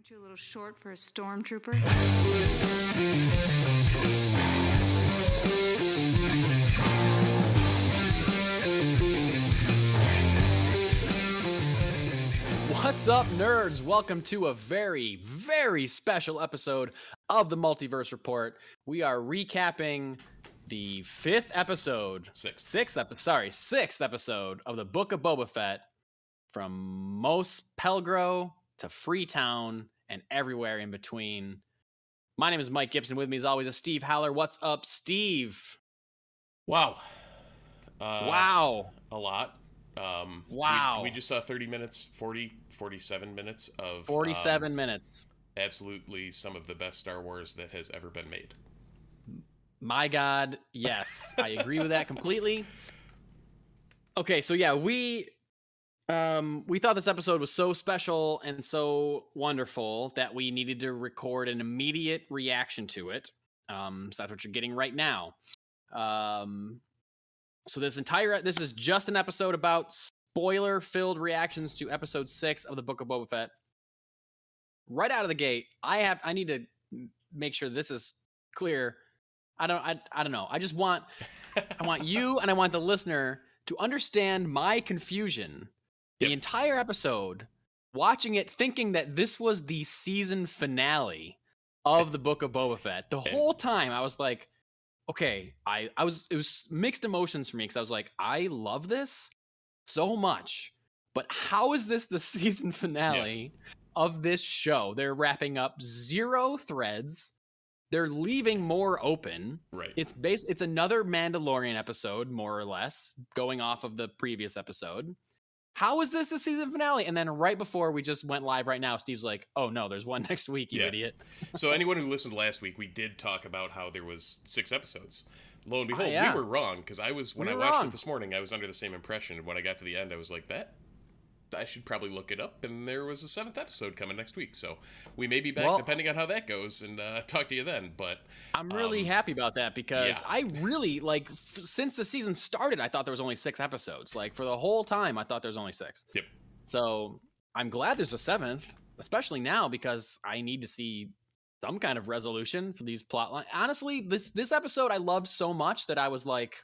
Aren't you a little short for a stormtrooper? What's up, nerds? Welcome to a very, very special episode of the Multiverse Report. We are recapping the fifth episode, Sixth. sixth episode, sorry, sixth episode of the Book of Boba Fett from Mos Pelgo to Freetown and everywhere in between. My name is Mike Gibson. With me, as always, is Steve Haller. What's up, Steve? Wow. Uh, wow. A lot. Um, we- Wow. We, just saw 30 minutes, 40, 47 minutes of 47 um, minutes. absolutely some of the best Star Wars that has ever been made. My God, yes, I agree with that completely. Okay, so yeah, we um we thought this episode was so special and so wonderful that we needed to record an immediate reaction to it. Um, so that's what you're getting right now. Um, so this entire this is just an episode about spoiler-filled reactions to episode six of the Book of Boba Fett. Right out of the gate, I have I need to make sure this is clear. I don't I, I don't know. I just want I want you and I want the listener to understand my confusion the Yep. entire episode, watching it, thinking that this was the season finale of the Book of Boba Fett. The whole time, I was like, okay, I, I was, it was mixed emotions for me because I was like, I love this so much, but how is this the season finale of this show? They're wrapping up zero threads. They're leaving more open. Right. It's based. It's another Mandalorian episode, more or less, going off of the previous episode. How is this the season finale? And then right before we just went live, right now, Steve's like, "Oh no, there's one next week, you Yeah. idiot." so anyone who listened last week, we did talk about how there was six episodes. Lo and ah, behold, yeah. we were wrong because I was when We I watched wrong. it this morning, I was under the same impression. And when I got to the end, I was like, that I should probably look it up. And there was a seventh episode coming next week, so we may be back Well- depending on how that goes, and uh, talk to you then. But I'm really Um, happy about that because yeah. I really like f- since the season started, I thought there was only six episodes. Like for the whole time, I thought there was only six. Yep. So I'm glad there's a seventh, especially now because I need to see some kind of resolution for these plot lines. Honestly, this this episode I loved so much that I was like,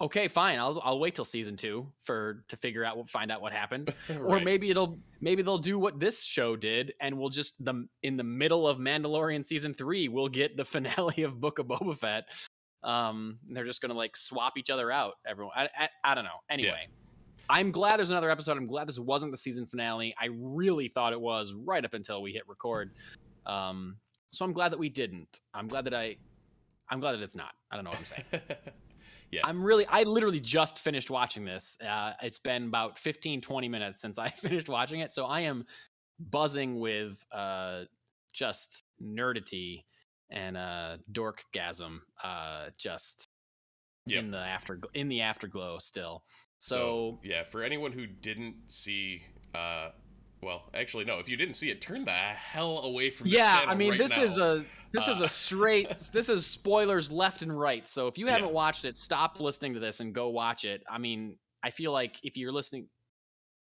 okay, fine, I'll I'll wait till season two for to figure out what find out what happened. Or maybe it'll maybe they'll do what this show did, and we'll just the in the middle of Mandalorian season three, we'll get the finale of Book of Boba Fett. Um, they're just gonna like swap each other out. Everyone, I I, I don't know. Anyway, I'm glad there's another episode. I'm glad this wasn't the season finale. I really thought it was right up until we hit record. Um, so I'm glad that we didn't. I'm glad that I. I'm glad that it's not. I don't know what I'm saying. yeah. I'm really, I literally just finished watching this. Uh, it's been about 15, 20 minutes since I finished watching it. So I am buzzing with uh, just nerdity and uh, dorkgasm uh, just Yep. in the after in the afterglow still. So, So, yeah, for anyone who didn't see, uh, well, actually no, if you didn't see it, turn the hell away from. This yeah, I mean right this is a this is Uh, a straight this is spoilers left and right. So if you haven't watched it, stop listening to this and go watch it. I mean, I feel like if you're listening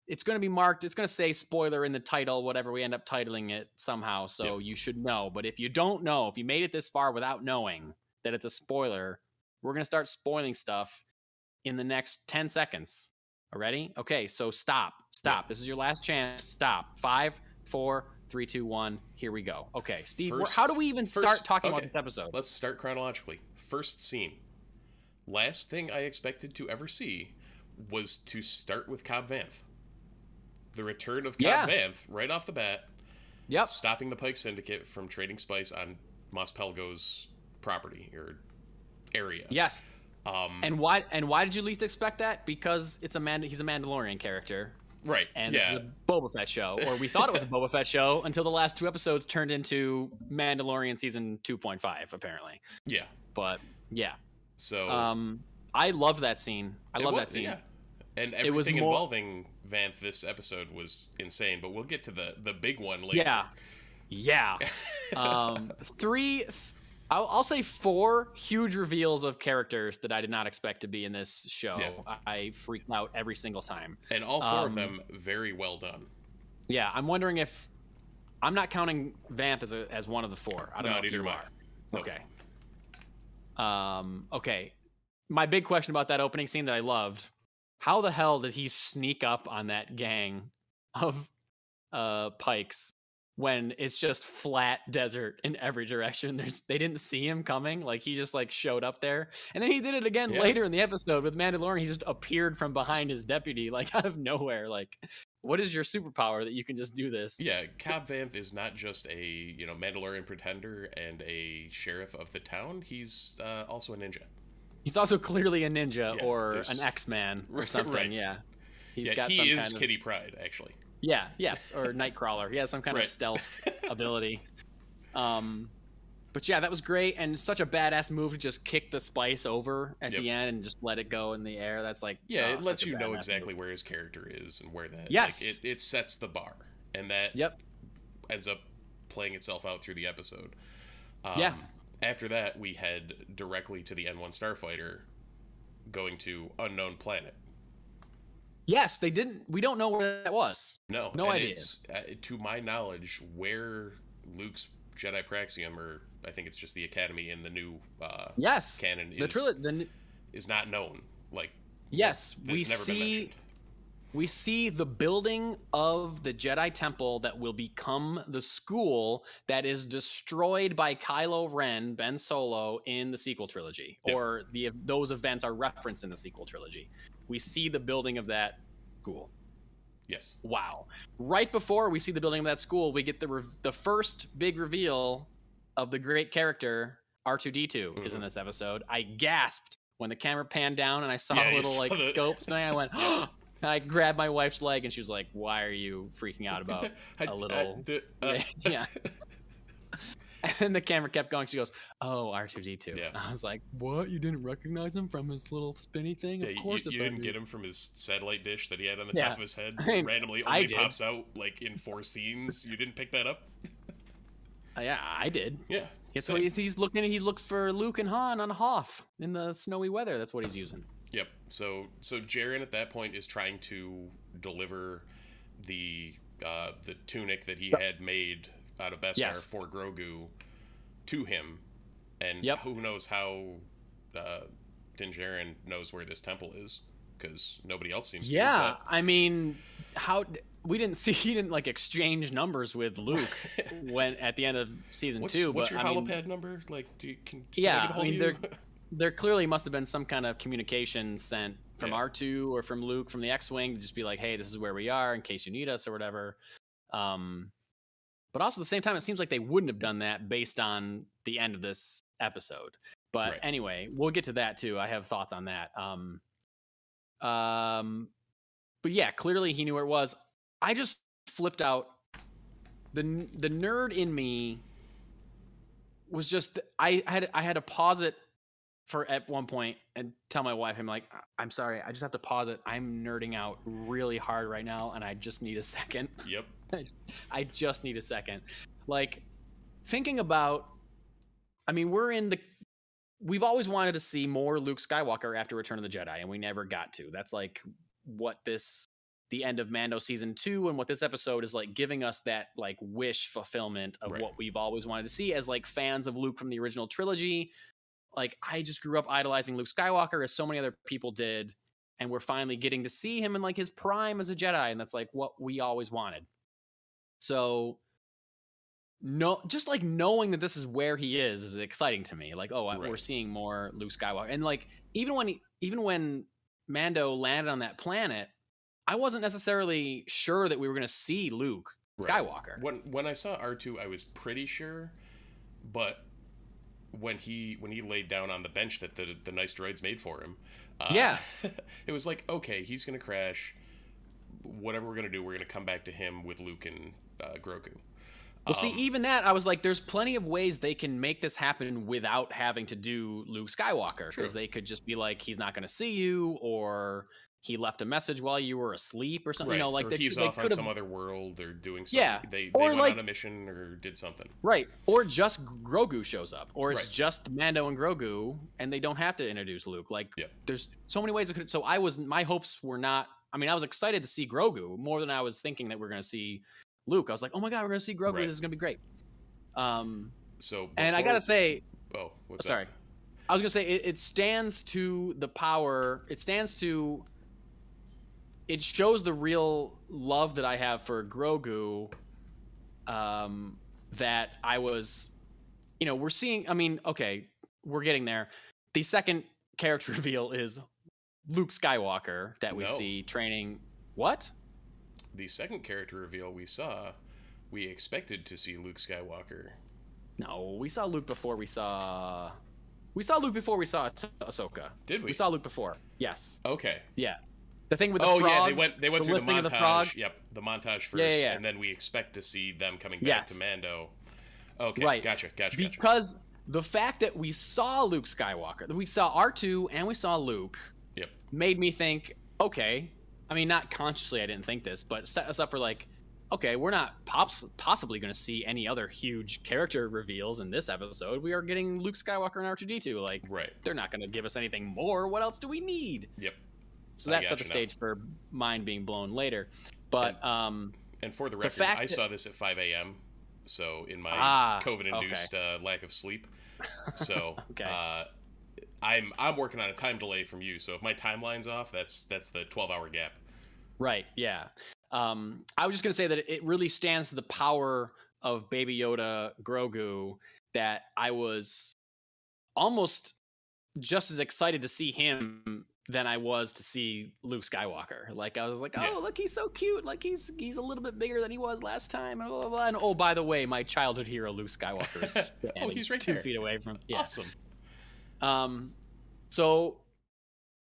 it's going to be marked it's going to say spoiler in the title whatever we end up titling it somehow so you should know but if you don't know if you made it this far without knowing that it's a spoiler we're going to start spoiling stuff in the next 10 seconds Ready? okay so stop stop this is your last chance stop five four three two one here we go okay steve where- how do we even First- start talking about this episode Let's start chronologically. First scene. Last thing I expected to ever see was to start with Cobb Vanth. The return of Cobb Yeah. Vanth right off the bat, yep stopping the Pike Syndicate from trading spice on Mos Pelgo's property or area. yes Um, and why and why did you least expect that because it's a man he's a mandalorian character right. and yeah. this is a Boba Fett show, or we thought it was a Boba Fett show until the last two episodes turned into Mandalorian season 2.5, apparently. yeah. But yeah, So um, I love that scene. I love was- that scene. Yeah. And It was everything more- involving Vanth this episode was insane, but we'll get to the the big one later. Yeah, yeah. um, three. Th- I'll, I'll say four huge reveals of characters that I did not expect to be in this show. Yeah. I, freaked out every single time. And all four of Um, them very well done. Yeah, I'm wondering if I'm not counting Vanth as a, as one of the four. I don't No, know if you are. Okay. Um. Okay. My big question about that opening scene that I loved: How the hell did he sneak up on that gang of uh pikes when it's just flat desert in every direction? There's they didn't see him coming. Like he just like showed up there, and then he did it again Yeah. later in the episode with Mandalorian. He just appeared from behind his deputy, like out of nowhere. Like, what is your superpower that you can just do this? Yeah, Cobb Vanth is not just a you know Mandalorian pretender and a sheriff of the town. He's uh, also a ninja. He's also clearly a ninja Yeah, or there's- an X Man or something. right. Yeah. He's yeah, got he some is kind of Kitty Pryde actually. Yeah, yes, or Nightcrawler. He has some kind Right. of stealth ability. Um, but yeah, that was great and such a badass move to just kick the spice over at Yep. the end and just let it go in the air. That's like Yeah, oh, it lets you know exactly move. where his character is and where that. Yes. like, it, it sets the bar, and that Yep. ends up playing itself out through the episode. Um, Yeah. After that, we head directly to the N1 Starfighter, going to unknown planet. Yes, they didn't. We don't know where that was. No, No idea. It's, uh, to my knowledge, where Luke's Jedi Praxium, or I think it's just the Academy in the new uh, Yes, canon, the is. The, is not known. Like, yes, we see. we see the building of the Jedi Temple that will become the school that is destroyed by Kylo Ren, Ben Solo in the sequel trilogy, Yep. or the those events are referenced in the sequel trilogy. We see the building of that school. Yes. Wow! Right before we see the building of that school, we get the rev- the first big reveal of the great character R2D2 is in Mhm. this episode. I gasped when the camera panned down and I saw Yeah, a little saw like the- scope spinning. I went, I grabbed my wife's leg and she was like, "Why are you freaking out about?" I- a I- little- uh, yeah. And the camera kept going. She goes, "Oh, R2D2." Yeah. I was like, "What? You didn't recognize him from his little spinny thing? Yeah, of course, you, it's didn't get him from his satellite dish that he had on the Yeah. top of his head. I mean, randomly only did. pops out like in four scenes. You didn't pick that up? Uh, yeah, I did. Yeah. That's what he's, he's looking. He looks for Luke and Han on Hoth in the snowy weather. That's what he's using. Yep. So so Djarin at that point is trying to deliver the uh, the tunic that he had made out of Beskar Yes. for Grogu to him, and Yep. who knows how uh, Din Djarin knows where this temple is because nobody else seems Yeah, to. I mean, how we didn't see he didn't like exchange numbers with Luke when at the end of season what's, two. what's but your I mean, holopad number? Like, do you, can, can Yeah, I I mean, of there clearly must have been some kind of communication sent from Yeah. R2 or from Luke from the X-wing to just be like, "Hey, this is where we are in case you need us or whatever." Um, but also at the same time, it seems like they wouldn't have done that based on the end of this episode. But Right. anyway, we'll get to that too. I have thoughts on that. Um, um, but yeah, clearly he knew where it was. I just flipped out. the The nerd in me was just I had I had to pause it for at one point and tell my wife I'm like "I- I'm sorry I just have to pause it I'm nerding out really hard right now and I just need a second Yep. I just, need a second like thinking about I mean we're in the we've always wanted to see more Luke Skywalker after Return of the Jedi and we never got to that's like what this the end of Mando season 2 and what this episode is like giving us that like wish fulfillment of Right. what we've always wanted to see as like fans of Luke from the original trilogy like I just grew up idolizing Luke Skywalker as so many other people did and we're finally getting to see him in like his prime as a Jedi and that's like what we always wanted. So no just like knowing that this is where he is is exciting to me. Like oh, I- we're seeing more Luke Skywalker. And like even when he, even when Mando landed on that planet, I wasn't necessarily sure that we were going to see Luke Right. Skywalker. When when I saw R two, I was pretty sure, but when he when he laid down on the bench that the the nice droids made for him, uh, Yeah. it was like okay, he's gonna crash. Whatever we're gonna do, we're gonna come back to him with Luke and uh, Grogu. Well, see, Um, even that, I was like, there's plenty of ways they can make this happen without having to do Luke Skywalker. Because they could just be like, he's not going to see you, or he left a message while you were asleep, or something. You know, like or they, he's they off on some other world or doing something. Yeah, they, they or went like- on a mission or did something. Right. Or just Grogu shows up, or it's Right. just Mando and Grogu, and they don't have to introduce Luke. Like, Yep. there's so many ways it could. So I was, my hopes were not. I mean, I was excited to see Grogu more than I was thinking that we're going to see Luke. I was like, oh my god, we're gonna see Grogu. Right. This is gonna be great. Um, So and I gotta say, oh, sorry, Up? I was gonna say it, it stands to the power. It stands to. It shows the real love that I have for Grogu. Um, that I was, you know, we're seeing. I mean, okay, we're getting there. The second character reveal is Luke Skywalker that we No. see training. What? The second character reveal we saw, we expected to see Luke Skywalker. No, we saw Luke before we saw. We saw Luke before we saw Ah- Ahsoka. Did we? We saw Luke before. Yes. Okay. Yeah. The thing with the oh frogs. yeah, they went they went the through the montage. the frogs. Yep, the montage first, Yeah, yeah, yeah. and then we expect to see them coming back Yes. to Mando. Okay, Right. gotcha, gotcha, gotcha. Because the fact that we saw Luke Skywalker, that we saw R2 and we saw Luke, Yep. made me think, okay. I mean, not consciously, I didn't think this, but set us up for like, okay, we're not pops- possibly going to see any other huge character reveals in this episode. We are getting Luke Skywalker and R2D2. Like, Right. they're not going to give us anything more. What else do we need? Yep. So that set the now. stage for mine being blown later. But um, And for the record, fact I saw this at 5 a.m. So in my Ah, COVID-induced uh, lack of sleep. So Okay. uh, I'm I'm working on a time delay from you. So if my timeline's off, that's that's the 12-hour gap. Right. Yeah. Um, I was just gonna say that it really stands to the power of Baby Yoda Grogu that I was almost just as excited to see him than I was to see Luke Skywalker. Like I was like, oh Yeah. look, he's so cute. Like he's he's a little bit bigger than he was last time. And, blah, blah, blah. and oh, by the way, my childhood hero Luke Skywalker is Oh, he's right two there. feet away from. Yeah. Awesome. Um, so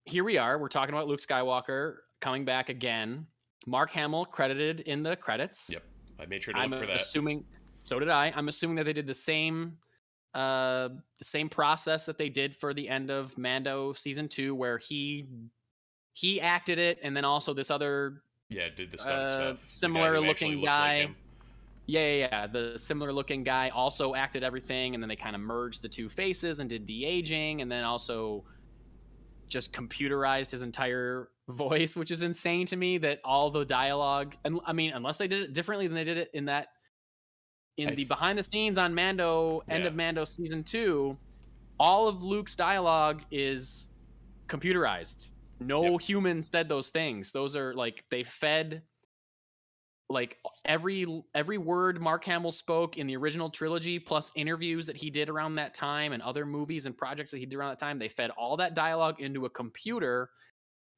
here we are. We're talking about Luke Skywalker coming back again. Mark Hamill credited in the credits. Yep. I made sure to I'm look for that. assuming. So did I. I'm assuming that they did the same, uh, the same process that they did for the end of Mando season two, where he he acted it, and then also this other yeah, did the stunt uh, stuff. The guy similar who actually looking like guy. him. Yeah, yeah, yeah. The similar looking guy also acted everything, and then they kind of merged the two faces and did de aging, and then also just computerized his entire voice, which is insane to me. That all the dialogue, and I mean, unless they did it differently than they did it in that in I the th- behind the scenes on Mando, end Yeah. of Mando season two, all of Luke's dialogue is computerized. No Yep. human said those things. Those are like they fed like every every word Mark Hamill spoke in the original trilogy, plus interviews that he did around that time and other movies and projects that he did around that time. They fed all that dialogue into a computer,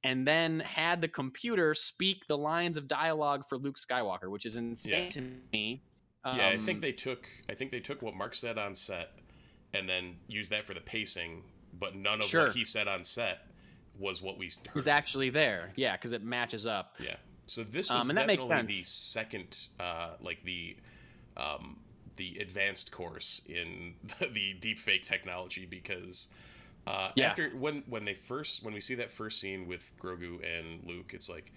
and then had the computer speak the lines of dialogue for Luke Skywalker, which is insane to me. Yeah, I think Um, they took I think they took what Mark said on set and then used that for the pacing, but none of Sure. what he said on set was what we heard. is actually there. Yeah, because it matches up. Yeah. So this Um, was and that makes definitely the second, uh, like the, um, the advanced course in the deep fake technology because uh, Yeah. after when when they first when we see that first scene with Grogu and Luke, it's like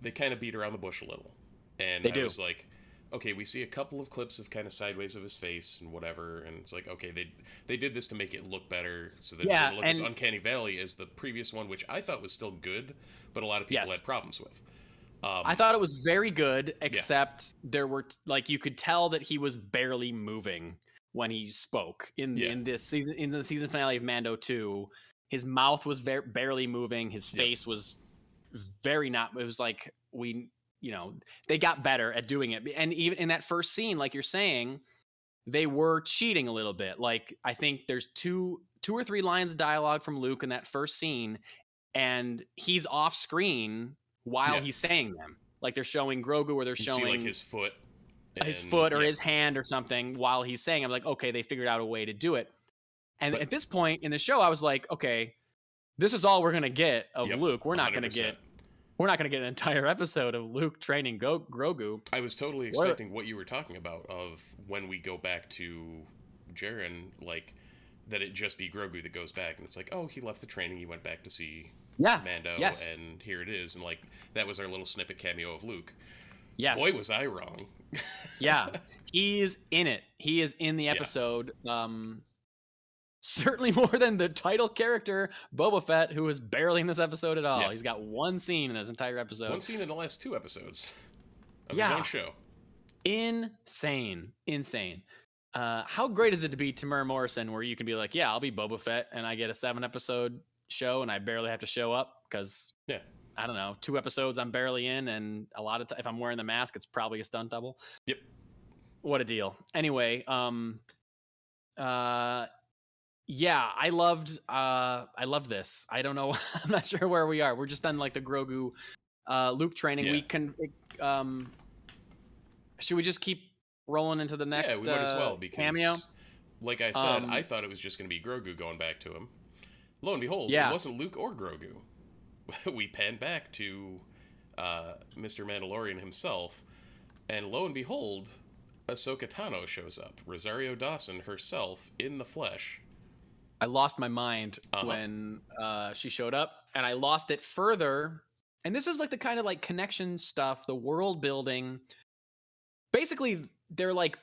they kind of beat around the bush a little, and They I do. was like. Okay, we see a couple of clips of kind of sideways of his face and whatever, and it's like, okay, they they did this to make it look better, so that Yeah, it didn't look as uncanny valley as the previous one, which I thought was still good, but a lot of people Yes. had problems with. Um, I thought it was very good, except there were like you could tell that he was barely moving when he spoke in Yeah. in this season in the season finale of Mando two. His mouth was ver- barely moving. His face was very not. It was like we, you know, they got better at doing it. And even in that first scene, like you're saying, they were cheating a little bit. Like I think there's two two or three lines of dialogue from Luke in that first scene, and he's off screen while Yeah. he's saying them. Like they're showing Grogu or they're you showing see like his foot, his and- foot or yeah. his hand or something while he's saying i'm like okay they figured out a way to do it and But- at this point in the show i was like okay this is all we're gonna get of Yep, luke we're not gonna get we're not gonna get an entire episode of luke training Go- grogu I was totally expecting what you were talking about of when we go back to Djarin, like that it just be Grogu that goes back, and it's like, oh, he left the training, he went back to see yeah Mando, yes and here it is, and like that was our little snippet cameo of Luke. yes Boy, was I wrong. yeah he is in it he is in the Yeah. episode um certainly more than the title character boba fett who is barely in this episode at all Yeah. he's got one scene in this entire episode One scene in the last two episodes of his own show. insane, insane. Uh, how great is it to be Temuera Morrison, where you can be like, yeah, I'll be Boba Fett, and I get a seven episode show, and I barely have to show up because Yeah. I don't know, two episodes I'm barely in, and a lot of t- if I'm wearing the mask, it's probably a stunt double. Yep. What a deal. Anyway, um, uh, yeah, I loved, uh, I loved this. I don't know, I'm not sure where we are. We're just on like the Grogu, uh, Luke training. Yeah. We can, um, should we just keep rolling into the next? yeah, we might as well uh, because, cameo. like I said, Um, I thought it was just going to be Grogu going back to him. Lo and behold, Yeah. it wasn't Luke or Grogu. we pan back to uh, Mr. Mandalorian himself, and lo and behold, Ahsoka Tano shows up. Rosario Dawson herself in the flesh. I lost my mind Uh-huh. when uh, she showed up, and I lost it further. And this is like the kind of like connection stuff, the world building. Basically, they're like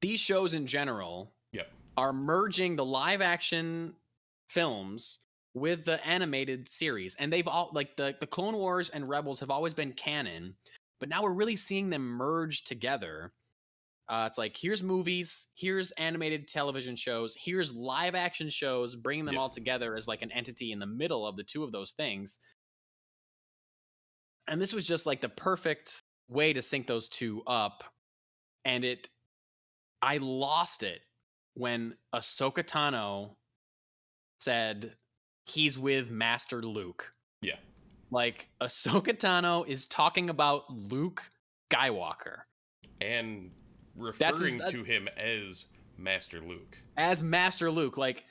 these shows in general Yep. are merging the live action films with the animated series, and they've all like the the Clone Wars and Rebels have always been canon, but now we're really seeing them merge together. Uh, it's like here's movies, here's animated television shows, here's live action shows, bringing them Yeah. all together as like an entity in the middle of the two of those things. And this was just like the perfect way to sync those two up. And it, I lost it when Ahsoka Tano said he's with Master Luke. Yeah. Like Ahsoka Tano is talking about Luke Skywalker. And his- referring to him as Master Luke. as Master Luke. Like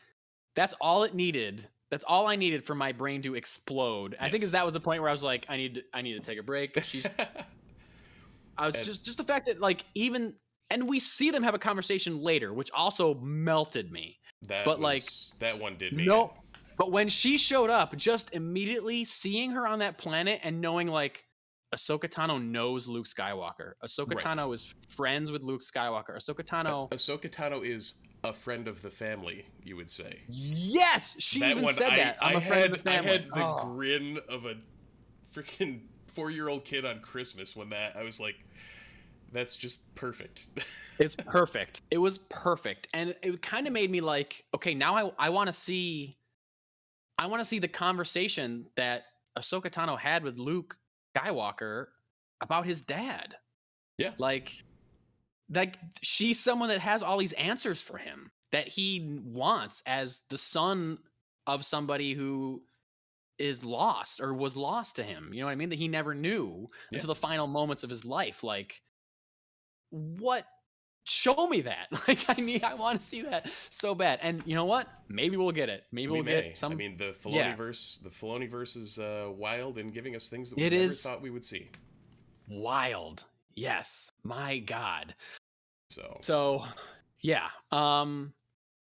that's all it needed. That's all I needed for my brain to explode. I think is that was the point where I was like, I need, I need to take a break. She's, I was And- just, just the fact that like even, and we see them have a conversation later, which also melted me. that but, like, that one did me. No, but when she showed up, just immediately seeing her on that planet and knowing like Ahsoka Tano knows Luke Skywalker. Ahsoka Right. Tano is friends with Luke Skywalker. Ahsoka Tano, Ahsoka Tano is a friend of the family, you would say. yes, she even said I, that. I'm I a friend had, of the family. I had the Oh. grin of a freaking four-year-old kid on Christmas when that I was like, "That's just perfect." It's perfect. It was perfect. And it kind of made me like, okay, now I, I want to see I want to see the conversation that Ahsoka Tano had with Luke Skywalker about his dad. Yeah. Like like she's someone that has all these answers for him that he wants as the son of somebody who is lost or was lost to him. You know what I mean? That he never knew Yeah. until the final moments of his life. Like what show me that. Like i need i want to see that so bad. And you know what? Maybe we'll get it. Maybe we we'll may. get some I mean, the Filoni yeah. verse, the Filoni verse is uh, wild in giving us things that we It never is. thought we would see. wild. Yes. My god. So, so yeah um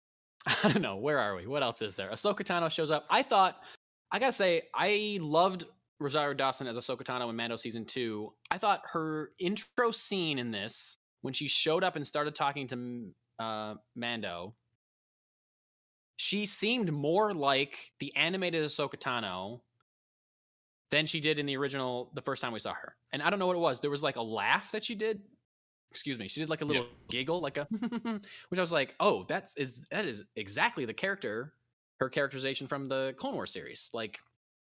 i don't know. Where are we? What else is there? Ahsoka tano shows up. I thought i gotta say i loved rosario dawson as ahsoka tano in mando season two i thought her intro scene in this when she showed up and started talking to uh, mando she seemed more like the animated ahsoka tano than she did in the original the first time we saw her. And i don't know what it was. There was like a laugh that she did. Excuse me. She did like a little giggle like a which i was like oh that's is that is exactly the character her characterization from the clone wars series. Like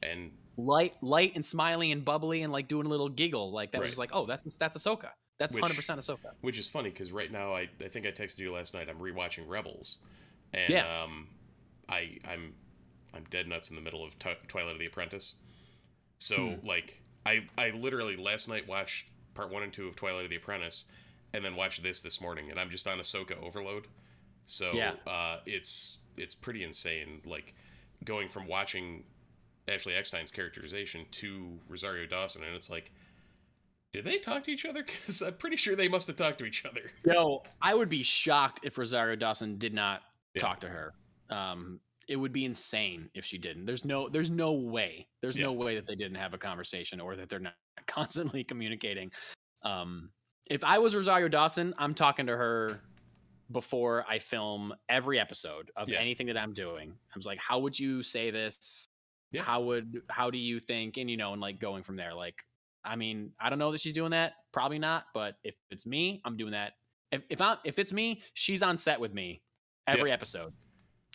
and light light and smiling and bubbly and like doing a little giggle like that was Right. just like oh that's that's ahsoka that's 100% ahsoka which is funny because right now I, I think I texted you last night. I'm rewatching Rebels, and Yeah. um, I I'm I'm dead nuts in the middle of Twi- Twilight of the Apprentice. So Hmm. like I I literally last night watched part one and two of Twilight of the Apprentice, and then watched this this morning, and I'm just on Ahsoka overload. So Yeah. uh, it's it's pretty insane. Like going from watching Ashley Eckstein's characterization to Rosario Dawson, and it's like. Did they talk to each other? Because I'm pretty sure they must have talked to each other. No, I would be shocked if Rosario Dawson did not Yeah. talk to her. Um, it would be insane if she didn't. There's no, there's no way. There's no way that they didn't have a conversation or that they're not constantly communicating. Um, if I was Rosario Dawson, I'm talking to her before I film every episode of Yeah. anything that I'm doing. I was like, how would you say this? Yeah. How would, how do you think? And you know, and like going from there, like I mean, I don't know that she's doing that. Probably not. But if it's me, I'm doing that. If if I if it's me, she's on set with me every episode.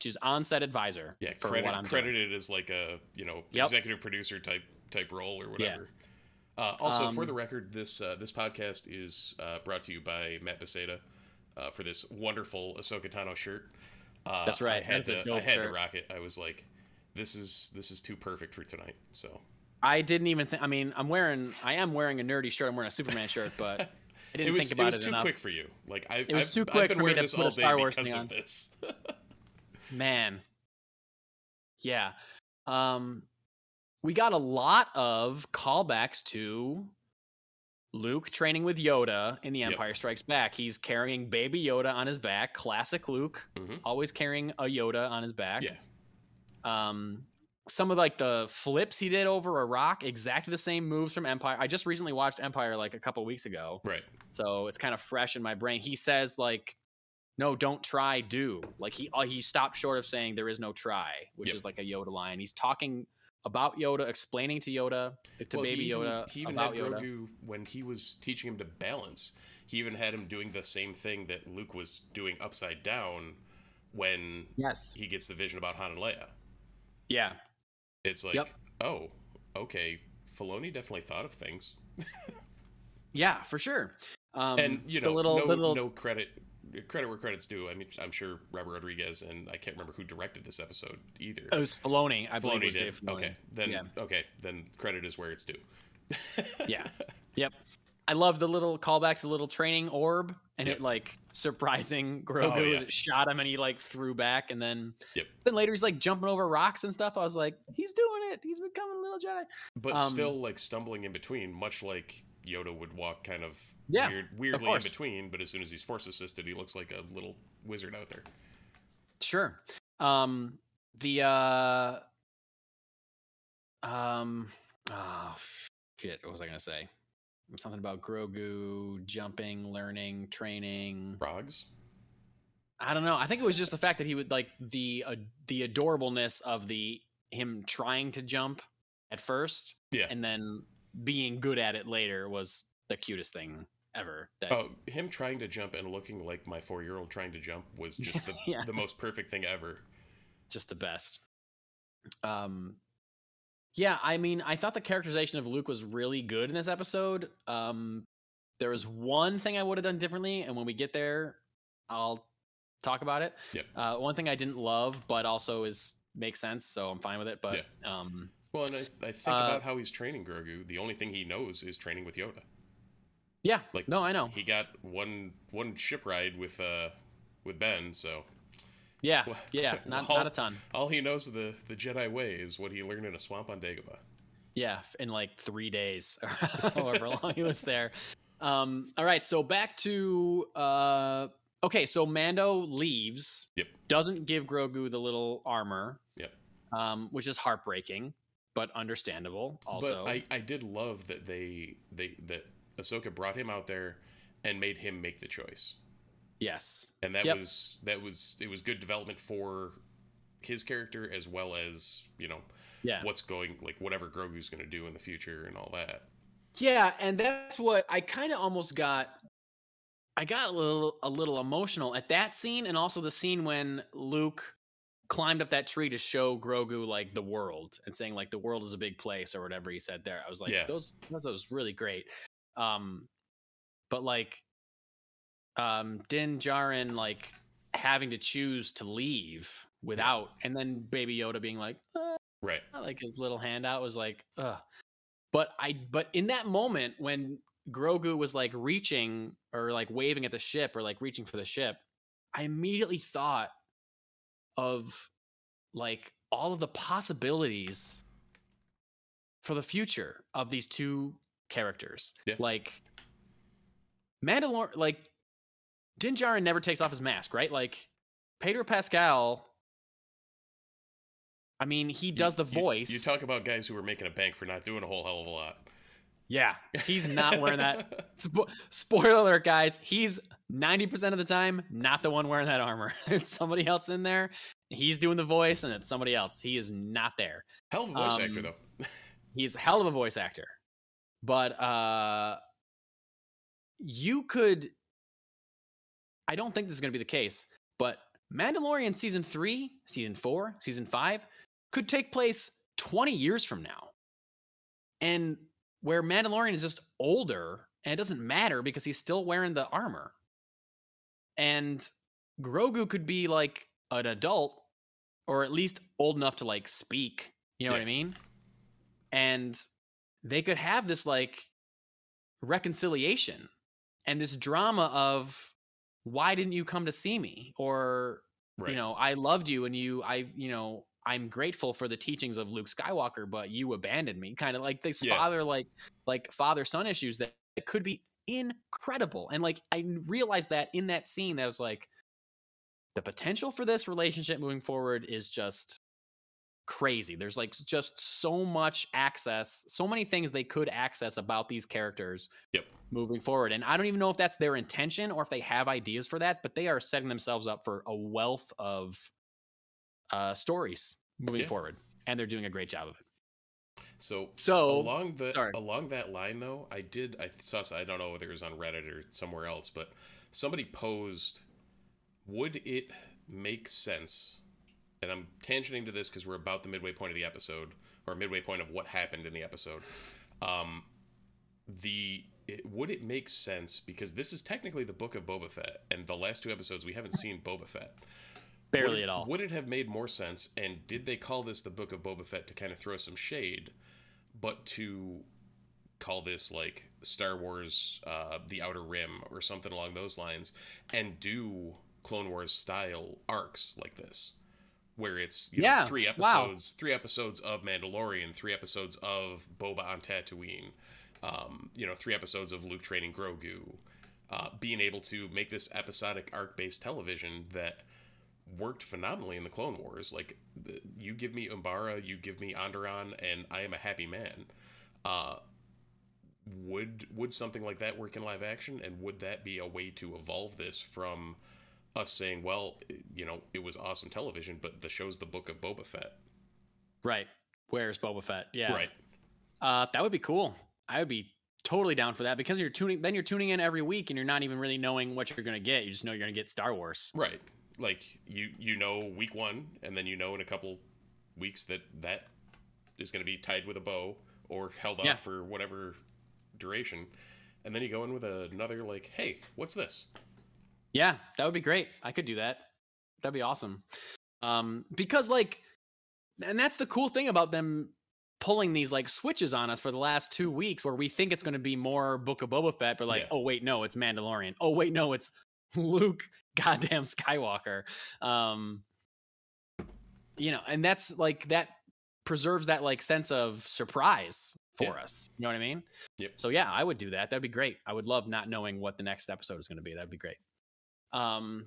She's on set advisor. Yeah, for credit, what I'm doing. credited as like a you know Yep. executive producer type type role or whatever. Uh, also, for Um, the record, this uh, this podcast is uh, brought to you by Matt Beseda uh, for this wonderful Ahsoka Tano shirt. Uh, That's right. I had That's to I had to rock it. I was like, this is this is too perfect for tonight. So I didn't even think. I mean, I'm wearing. I am wearing a nerdy shirt. I'm wearing a Superman shirt, but I didn't it was think about it was it, too enough. quick for you. Like I, was I've, too quick been for me to this put a Star Wars because thing of on. this. Man. Yeah. Um we got a lot of callbacks to Luke training with Yoda in The Yep. Empire Strikes Back. He's carrying baby Yoda on his back, classic Luke, Mhm. always carrying a Yoda on his back. Yeah. Um some of like the flips he did over a rock, exactly the same moves from Empire. I just recently watched Empire like a couple weeks ago. Right. So it's kind of fresh in my brain. He says like, "No, don't try, do." Like he uh, he stopped short of saying there is no try, which Yep. is like a Yoda line. He's talking about Yoda, explaining to Yoda to Well, baby he even, Yoda He even about had Yoda. Grogu when he was teaching him to balance. He even had him doing the same thing that Luke was doing upside down when Yes. he gets the vision about Han and Leia. Yeah. It's like, Yep. oh, okay. Filoni definitely thought of things, Yeah, for sure. Um, and you know, little, no, little no credit, credit where credit's due. I mean, I'm sure Robert Rodriguez and I can't remember who directed this episode either. it was Filoni. I believe it was did. Dave Filoni. Okay, then Yeah. okay, then credit is where it's due. Yeah. Yep. I love the little callback to the little training orb and Yep. it like surprising Grogu Oh, yeah. as it shot him and he like threw back and then Yep. then later he's like jumping over rocks and stuff. I was like, he's doing it. He's becoming a little Jedi. but Um, still like stumbling in between, much like Yoda would walk kind of Yeah, weird, weirdly in between. But as soon as he's force assisted, he looks like a little wizard out there. Sure. Um the uh um oh shit, what was I gonna say? Something about Grogu jumping, learning, training. Frogs. I don't know. I think it was just the fact that he would like the uh, the adorableness of the him trying to jump at first Yeah. and then being good at it later was the cutest thing ever. That Oh, him trying to jump and looking like my four-year-old trying to jump was just the, Yeah. the most perfect thing ever. just the best. Um yeah, I mean, I thought the characterization of Luke was really good in this episode. Um there was one thing I would have done differently and when we get there I'll talk about it. Yep. Uh one thing I didn't love but also is makes sense, so I'm fine with it, but um Well, and I, I think Uh, about how he's training Grogu. The only thing he knows is training with Yoda. yeah, Like, no, I know. He got one one ship ride with uh with Ben, so Yeah, Well, yeah, not all- not a ton. all he knows of the the Jedi way is what he learned in a swamp on Dagobah. Yeah, in like three days, or however long he was there. Um, all right, so back to uh, okay, so Mando leaves. Yep. Doesn't give Grogu the little armor. Yep. Um, which is heartbreaking, but understandable. Also, But I, I did love that they they that Ahsoka brought him out there and made him make the choice. Yes, And that Yep. was that was it was good development for his character as well as, you know, yeah, what's going like whatever Grogu's gonna do in the future and all that. yeah, and that's what I kind of almost got. I got a little a little emotional at that scene, and also the scene when Luke climbed up that tree to show Grogu like the world and saying like the world is a big place or whatever he said there. I was like, Yeah. those those was really great. Um, but like, um, Din Djarin like having to choose to leave without, and then Baby Yoda being like, "Uh, Right. like his little handout was like, ugh. But I, but in that moment when Grogu was like reaching or like waving at the ship or like reaching for the ship, I immediately thought of like all of the possibilities for the future of these two characters. Yeah. Like Mandalorian, like Din Djarin never takes off his mask, right? Like Pedro Pascal. I mean, he does the voice. You, talk about guys who are making a bank for not doing a whole hell of a lot. yeah, he's not wearing that. Spo- spoiler alert, guys. He's 90% of the time not the one wearing that armor. It's somebody else in there. He's doing the voice, and it's somebody else. He is not there. Hell of a voice actor Um, though. He's a hell of a voice actor. but uh you could I don't think this is going to be the case, but Mandalorian season 3, season 4, season 5 could take place 20 years from now. And where Mandalorian is just older and it doesn't matter because he's still wearing the armor. And Grogu could be like an adult or at least old enough to like speak, you know what I mean? And they could have this like reconciliation and this drama of why didn't you come to see me or Right. you know i loved you and you i you know i'm grateful for the teachings of luke skywalker but you abandoned me kind of like this Yeah. father like like father son issues that, that could be incredible and like i realized that in that scene that was like the potential for this relationship moving forward is just crazy there's like just so much access so many things they could access about these characters Yep. moving forward and i don't even know if that's their intention or if they have ideas for that but they are setting themselves up for a wealth of uh stories moving Yeah. forward and they're doing a great job of it So so along the sorry. along that line though, I did I saw I don't know whether it was on Reddit or somewhere else, but somebody posed would it make sense and I'm tangenting to this because we're about the midway point of the episode or midway point of what happened in the episode. Um the it, would it make sense because this is technically the book of Boba Fett and the last two episodes we haven't seen Boba Fett. barely would, at all Would it have made more sense? And did they call this the Book of Boba Fett to kind of throw some shade, but to call this like Star Wars, uh, The Outer Rim, or something along those lines, and do Clone Wars style arcs like this, where it's you know, Yeah, three wow. episodes, three episodes of Mandalorian, three episodes of Boba on Tatooine, um, you know, three episodes of Luke training Grogu. Uh, being able to make this episodic arc based television that worked phenomenally in the Clone Wars. Like, you give me Umbara, you give me Onderon, and I am a happy man. Uh, would would something like that work in live action, and would that be a way to evolve this from us saying, well, you know, it was awesome television, but the show's the book of Boba Fett, right where's boba fett yeah right? Uh, that would be cool. I would be totally down for that because you're tuning. Then you're tuning in every week, and you're not even really knowing what you're gonna get. You just know you're gonna get Star Wars. Right. Like you you know week one, and then you know in a couple weeks that that is going to be tied with a bow or held off Yeah. for whatever duration, and then you go in with another like, hey, what's this? Yeah, that would be great. I could do that. That'd be awesome. Um, because like, and that's the cool thing about them pulling these like switches on us for the last two weeks, where we think it's going to be more Book of Boba Fett, but like, Yeah. oh wait, no, it's Mandalorian. Oh wait, no, it's Luke, goddamn Skywalker. Um, you know, and that's like that preserves that like sense of surprise for Yeah. us. You know what I mean? Yep. So yeah, I would do that. That'd be great. I would love not knowing what the next episode is going to be. That'd be great. Um,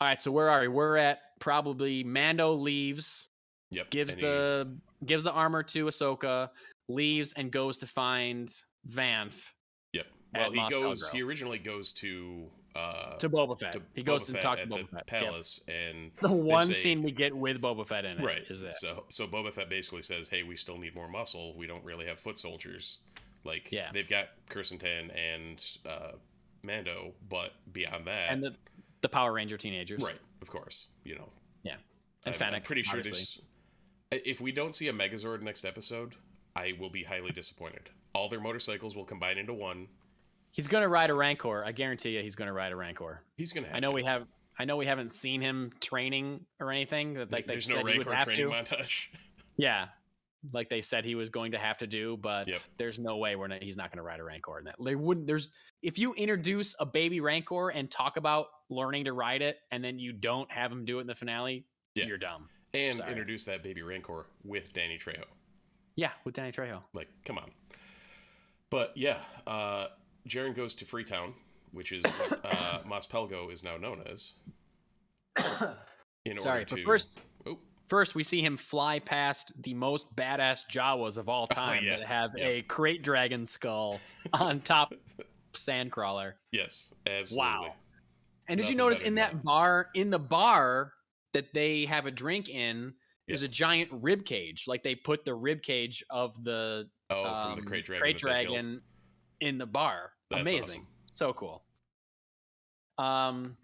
all right. So where are we? We're at probably Mando leaves, Yep. gives and he- the gives the armor to Ahsoka, leaves and goes to find Vanth Yep. Well, he Mos goes. He originally goes to. Uh, to Boba Fett. to he goes Boba to talk to the Boba Fett. Yep. palace, and The one say- scene we get with Boba Fett in it right is that. So so Boba Fett basically says, "Hey, we still need more muscle. We don't really have foot soldiers. Like Yeah. they've got Krrsantan and uh, Mando, but beyond that, and the the Power Ranger teenagers. right, of course, you know, Yeah, And I'm, I'm pretty sure obviously. there's. If we don't see a Megazord next episode, I will be highly disappointed. All their motorcycles will combine into one. He's gonna ride a Rancor. I guarantee you, he's gonna ride a Rancor. He's gonna. Have I know to. we have. I know we haven't seen him training or anything. That like they There's said no he would Rancor have training to. montage. Yeah, like they said he was going to have to do, but Yep. there's no way we're not, he's not going to ride a Rancor in that. They wouldn't. There's if you introduce a baby Rancor and talk about learning to ride it, and then you don't have him do it in the finale, Yeah. you're dumb. and Sorry. introduce that baby Rancor with Danny Trejo. Yeah, with Danny Trejo. Like, come on. But yeah, uh, Djarin goes to Freetown, which is what uh, Mos Pelgo is now known as. In Sorry, order but to first- oh, First, we see him fly past the most badass Jawas of all time Oh, yeah. that have Yep. a krayt dragon skull on top sandcrawler. yes, absolutely. Wow. And did you notice in that bar, in the bar that they have a drink in, there's a giant rib cage. Like they put the rib cage of the Oh, from um, the krayt dragon. krayt that they killed. dragon in the bar. That's Amazing. awesome. So cool. Um,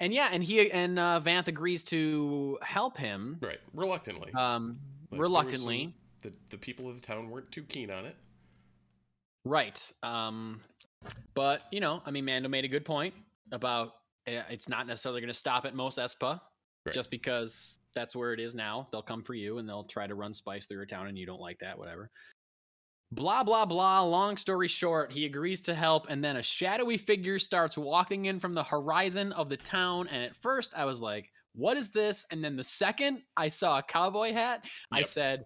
and yeah, and he and uh, Vanth agrees to help him. Right, reluctantly. Um, Like, was some- reluctantly, the the people of the town weren't too keen on it. right? Um, but you know, I mean, Mando made a good point about uh, it's not necessarily going to stop at Mos Espa. Right. Just because that's where it is now, they'll come for you and they'll try to run spice through your town, and you don't like that, whatever. Blah blah blah. Long story short, he agrees to help, and then a shadowy figure starts walking in from the horizon of the town. And at first, I was like, "What is this?" And then the second I saw a cowboy hat, I said,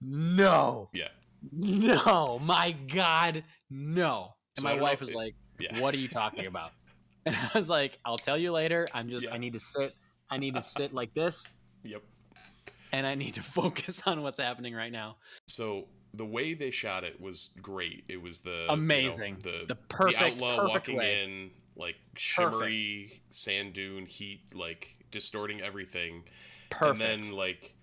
"No, Yeah, no, my God, no!" And So my wife was if- like, yeah. "What are you talking about?" And I was like, "I'll tell you later. I'm just, Yeah. I need to sit, I need to sit like this, Yep. and I need to focus on what's happening right now." So the way they shot it was great. It was the you know, Amazing. the The perfect- outlaw perfect walking way. in like shimmery sand dune heat, like distorting everything. Perfect. And then like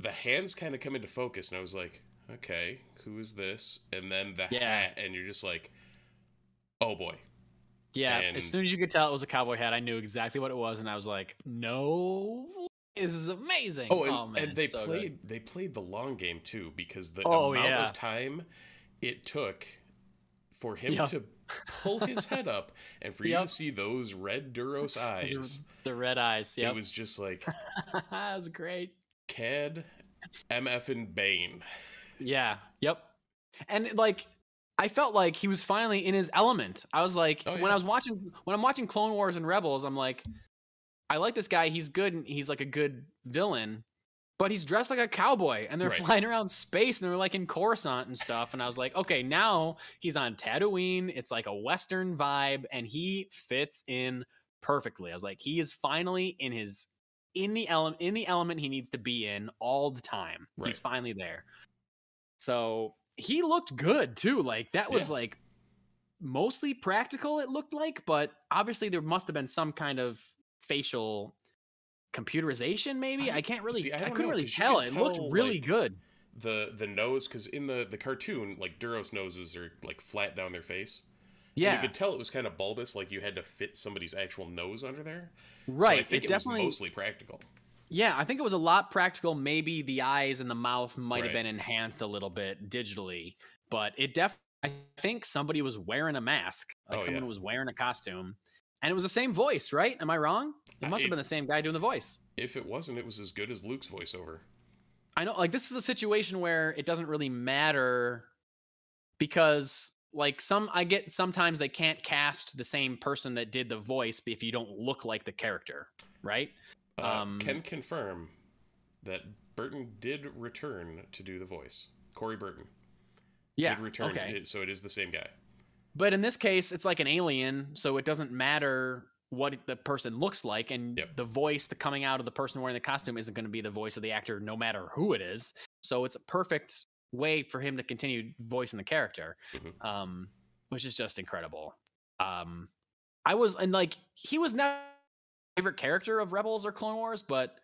the hands kind of come into focus, and I was like, okay, who is this? And then the Yeah. hat, and you're just like, oh boy. yeah, and- as soon as you could tell it was a cowboy hat, I knew exactly what it was, and I was like, "No, is amazing." Oh, and, oh, man, and they so good. played they played the long game too because the Oh, amount yeah. of time it took for him Yep. to pull his head up and for you to see those red Duros eyes. the red eyes. Yep, It was just like that was great. Cad, MF and Bane. Yeah. Yep. And like I felt like he was finally in his element. I was like Oh, when. I was watching when I'm watching Clone Wars and Rebels, I'm like I like this guy. He's good and he's like a good villain. But he's dressed like a cowboy and they're Right. flying around space and they're like in Coruscant and stuff. And I was like, okay, now he's on Tatooine. It's like a Western vibe and he fits in perfectly. I was like, he is finally in his in the element in the element he needs to be in all the time. Right. He's finally there. So he looked good too. Like that was Yeah. like mostly practical, it looked like, but obviously there must have been some kind of facial computerization, maybe. I- I, can't really see, I I, couldn't know, really 'cause you tell. It looked tell, really like, good. The the nose because in the the cartoon like Duros noses are like flat down their face. And Yeah. you could tell it was kind of bulbous, like you had to fit somebody's actual nose under there. right. So I think it it, was mostly practical. Yeah, I think it was a lot practical. Maybe the eyes and the mouth might have been enhanced a little bit digitally, but it def I think somebody was wearing a mask. Like Oh, someone yeah. was wearing a costume. And it was the same voice, right? Am I wrong? It must have been the same guy doing the voice. If it wasn't, it was as good as Luke's voiceover. I know like this is a situation where it doesn't really matter because like some I get sometimes they can't cast the same person that did the voice if you don't look like the character, right? Uh, Um, can confirm that Burton did return to do the voice. Corey Burton Yeah. did return, okay. it, so it is the same guy. But in this case, it's like an alien, so it doesn't matter what the person looks like, and Yep. the voice the coming out of the person wearing the costume isn't going to be the voice of the actor, no matter who it is. So it's a perfect way for him to continue voicing the character, Mhm. um, which is just incredible. Um, I was and like he was not favorite character of Rebels or Clone Wars, but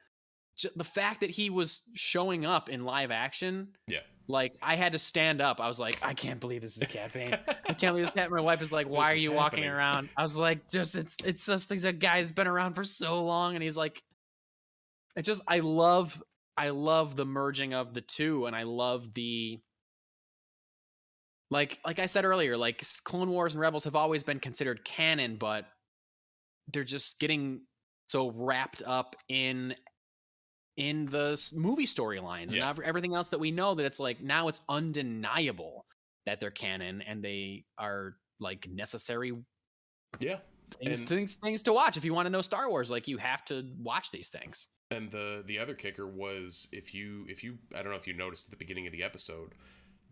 the fact that he was showing up in live action, Yeah. Like I had to stand up. I was like, I can't believe this is Cad Bane. I can't believe this happened. My wife is like, "Why This are you walking happening." around?" I was like, "Just it's it's just he's a guy that's been around for so long," and he's like, "It just I love I love the merging of the two, and I love the like like I said earlier, like Clone Wars and Rebels have always been considered canon, but they're just getting so wrapped up in in the movie storylines Yeah. and everything else that we know that it's like now it's undeniable that they're canon and they are like necessary Yeah. things, And- things, things to watch if you want to know Star Wars. Like you have to watch these things. And the the other kicker was if you if you I don't know if you noticed at the beginning of the episode,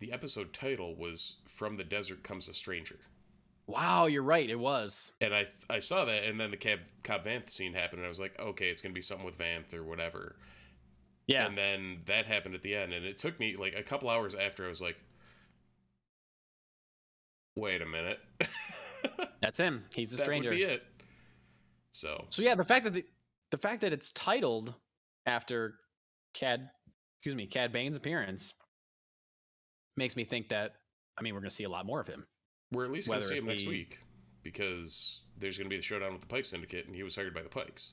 the episode title was "From the Desert Comes a Stranger," Wow, you're right. It was. and I I saw that, and then the Cab Cobb Vanth scene happened, and I was like, okay, it's gonna be something with Vanth or whatever. Yeah. And then that happened at the end, and it took me like a couple hours after I was like, wait a minute, That's him. He's a that stranger. would be it. So So yeah, the fact that the, the fact that it's titled after Cad, excuse me, Cad Bane's appearance makes me think that. I mean, we're going to see a lot more of him. We're at least going to see him next be- week because there's going to be the showdown with the Pike Syndicate, and he was hired by the Pikes.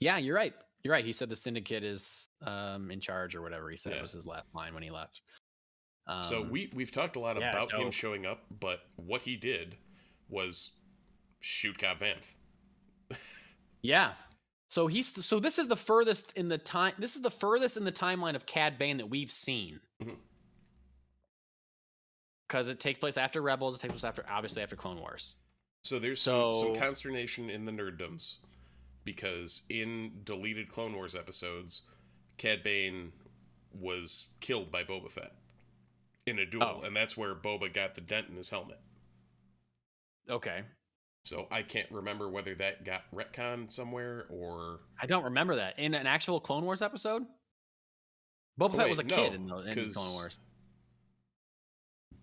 Yeah, you're right. You're right. He said the syndicate is um, in charge or whatever. He said Yeah. was his last line when he left. Um, so we we've talked a lot yeah, about him showing up, but what he did was shoot Cobb Vanth. Yeah. So he's so this is the furthest in the time. This is the furthest in the timeline of Cad Bane that we've seen. Because it takes place after Rebels. It takes place after obviously after Clone Wars. So there's some, some consternation in the nerddoms because in deleted Clone Wars episodes, Cad Bane was killed by Boba Fett in a duel, Oh. and that's where Boba got the dent in his helmet. Okay. So I can't remember whether that got retconned somewhere or I don't remember that in an actual Clone Wars episode. Boba Oh, Fett was a wait, kid in, the, in Clone Wars.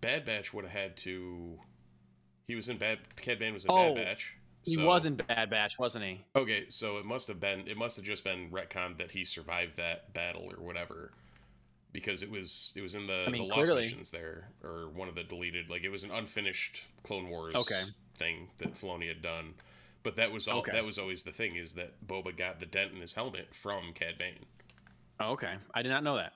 Bad Batch would have had to. He was in Bad. Cad Bane was in Oh, Bad Batch. He so- was in Bad Batch, wasn't he? Okay, so it must have been. It must have just been retconned that he survived that battle or whatever, because it was. It was in the I mean, the lost clearly. missions there, or one of the deleted. Like it was an unfinished Clone Wars Okay. thing that Filoni had done. But that was all. Okay. That was always the thing is that Boba got the dent in his helmet from Cad Bane. Oh, okay. I did not know that.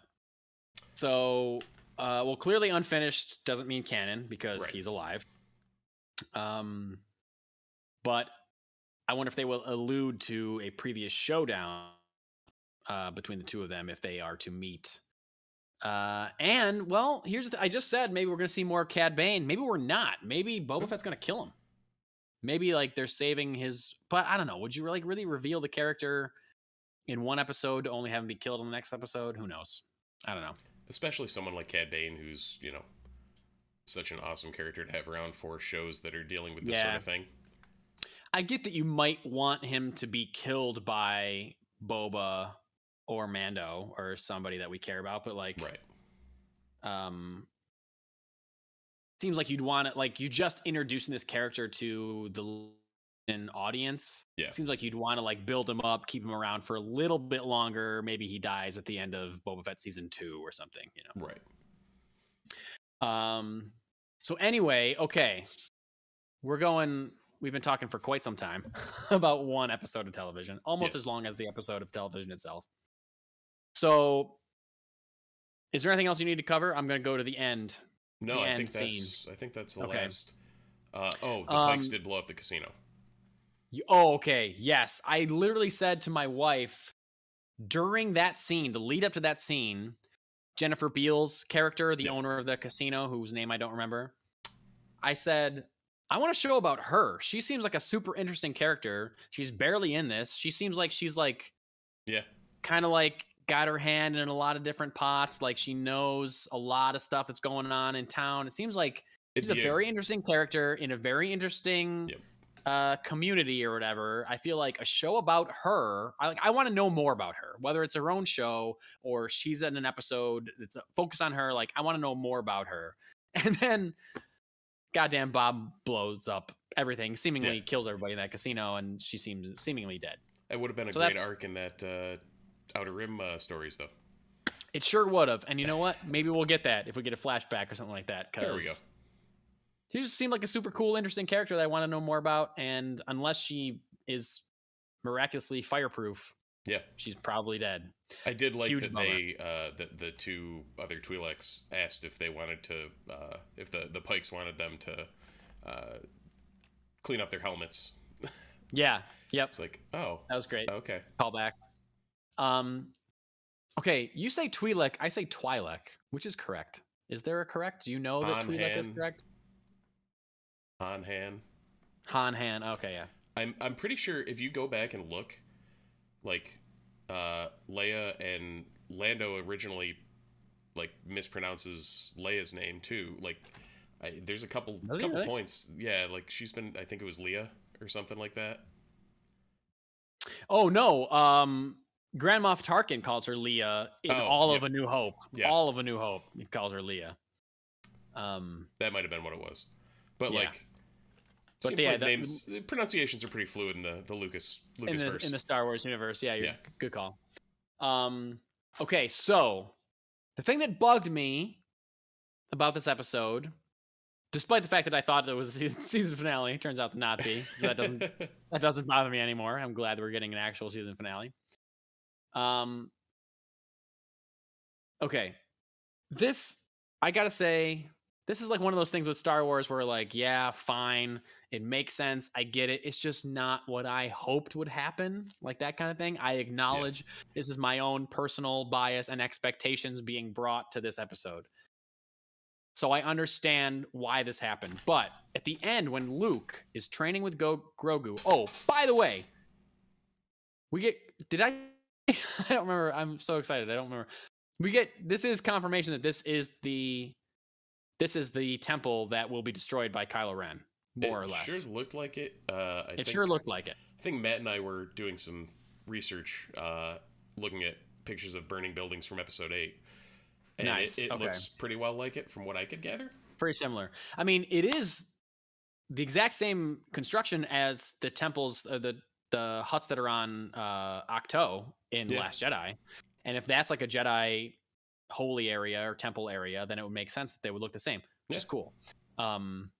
So, uh, well, clearly unfinished doesn't mean canon because Right. he's alive. Um, but I wonder if they will allude to a previous showdown uh, between the two of them if they are to meet. Uh, and well, here's the th- I just said maybe we're gonna see more Cad Bane. Maybe we're not. Maybe Boba Fett's gonna kill him. Maybe like they're saving his. But I don't know. Would you like really reveal the character in one episode to only have him be killed in the next episode? Who knows? I don't know. especially someone like Cad Bane, who's you know such an awesome character to have around for shows that are dealing with this sort of thing. I get that you might want him to be killed by Boba or Mando or somebody that we care about, but like, Right. um, seems like you'd want it. Like you just introducing this character to the an audience. Yeah. seems like you'd want to like build him up, keep him around for a little bit longer. Maybe he dies at the end of Boba Fett season two or something. You know. Right. Um. So anyway, okay, we're going. We've been talking for quite some time about one episode of television, almost Yes. as long as the episode of television itself. So, is there anything else you need to cover? I'm going to go to the end. No, The I end think scene. that's I think that's the Okay. last. Uh, oh, the Um, Pikes did blow up the casino. You, oh, okay. Yes, I literally said to my wife during that scene, the lead up to that scene, Jennifer Beals' character, the Yeah. owner of the casino, whose name I don't remember, I said, I want a show about her. She seems like a super interesting character. She's barely in this. She seems like she's like Yeah. kind of like got her hand in a lot of different pots. Like she knows a lot of stuff that's going on in town. It seems like she's a very interesting character in a very interesting Yep. uh, community or whatever. I feel like a show about her. I like. I want to know more about her, whether it's her own show or she's in an episode that's focused on her. Like I want to know more about her. And then, goddamn, Bob blows up everything, seemingly Yeah. kills everybody in that casino, and she seems seemingly dead. It would have been a So that- great arc in that uh, Outer Rim uh, stories, though. It sure would have. And you know what? Maybe we'll get that if we get a flashback or something like that. There we go. She just seemed like a super cool, interesting character that I want to know more about. And unless she is miraculously fireproof, Yeah, she's probably dead. I did like Huge that bummer. they uh, that the two other Twi'leks asked if they wanted to uh, if the the Pikes wanted them to uh, clean up their helmets. Yeah. Yep. It's like, oh, That was great. okay. Call back. Um, okay. You say Twi'lek. I say Twi'lek. Which is correct? Is there a correct? Do you know that Han Twi'lek is correct? Han Han. Han Han. Okay. Yeah. I'm I'm pretty sure if you go back and look, like, uh, Leia and Lando originally, like, mispronounces Leia's name too. Like, I, there's a couple he couple really? points. Yeah, like she's been. I think it was Leah or something like that. Oh no. Um Grand Moff Tarkin calls her Leah in Oh, all yeah. of A New Hope. Yeah. All of A New Hope. He calls her Leah. Um That might have been what it was. But Yeah. like, But seems yeah, like that- names pronunciations are pretty fluid in the the Lucas in Lucas the in the Star Wars universe. Yeah, Yeah. good call. Um Okay, so the thing that bugged me about this episode, despite the fact that I thought it was a season, season finale, turns out to not be. So that doesn't that doesn't bother me anymore. I'm glad that we're getting an actual season finale. Um. Okay, this I gotta say, this is like one of those things with Star Wars where like, yeah, fine, it makes sense, I get it. It's just not what I hoped would happen, like that kind of thing. I acknowledge this is my own personal bias and expectations being brought to this episode. So I understand why this happened. But at the end, when Luke is training with Go- Grogu, oh, by the way, we get. Did I? I don't remember. I'm so excited. I don't remember. We get. This is confirmation that this is the. This is the temple that will be destroyed by Kylo Ren, more it or less. Sure looked like it. Uh, I it think, sure looked like it. I think Matt and I were doing some research, uh, looking at pictures of burning buildings from Episode Eight, and Nice, it, it okay. looks pretty well like it from what I could gather. Pretty similar. I mean, it is the exact same construction as the temples, uh, the the huts that are on uh, Ahch-To in Yeah. Last Jedi. And if that's like a Jedi holy area or temple area, then it would make sense that they would look the same, which is cool. Um,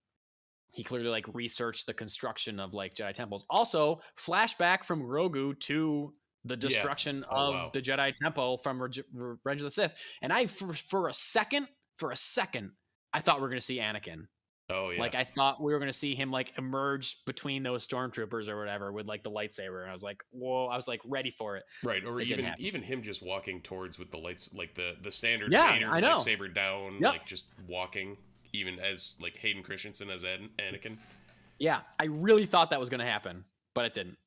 he clearly like researched the construction of like Jedi temples. Also, flashback from Grogu to the destruction Oh, of wow. the Jedi temple from Reg- Revenge of the Sith. And I, for, for a second, for a second, I thought we are going to see Anakin. Oh yeah, Like I thought we were going to see him like emerge between those stormtroopers or whatever with like the lightsaber. And I was like, whoa! I was like ready for it. right. Or it even even him just walking towards with the lights, like the the standard Yeah, Vader I know. lightsaber down, Yep. like just walking, even as like Hayden Christensen as An- Anakin. Yeah, I really thought that was going to happen, but it didn't.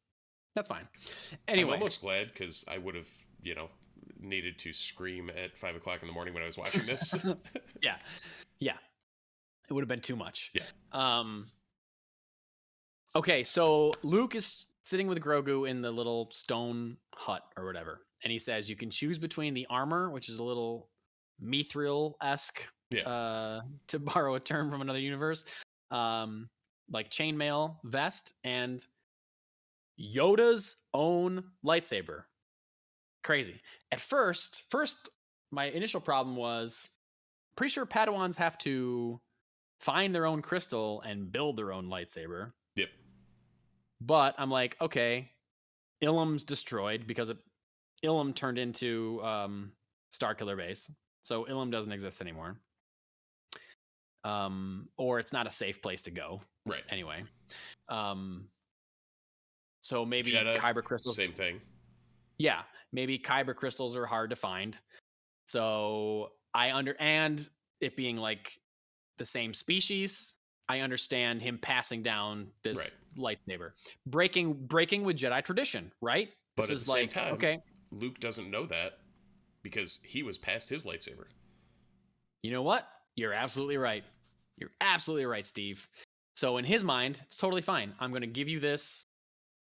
That's fine. Anyway, I'm almost glad because I would have, you know, needed to scream at five o'clock in the morning when I was watching this. yeah, yeah, it would have been too much. Yeah. Um. Okay, so Luke is sitting with Grogu in the little stone hut or whatever, and he says you can choose between the armor, which is a little mithril esque, Yeah. uh, to borrow a term from another universe, um, like chainmail vest, and Yoda's own lightsaber. Crazy. At first, first my initial problem was pretty sure Padawans have to find their own crystal and build their own lightsaber. Yep. But I'm like, okay, Ilum's destroyed because it, Ilum turned into um, Starkiller Base, so Ilum doesn't exist anymore. Um, or it's not a safe place to go right. anyway. Um, so maybe Jedha, kyber crystals. Same thing. Yeah, maybe kyber crystals are hard to find. So I under and it being like the same species, I understand him passing down this right. lightsaber, breaking breaking with Jedi tradition, right? But This at is the same time- okay, Luke doesn't know that because he was past his lightsaber. you know what? You're absolutely right. You're absolutely right, Steve. So in his mind, it's totally fine. I'm going to give you this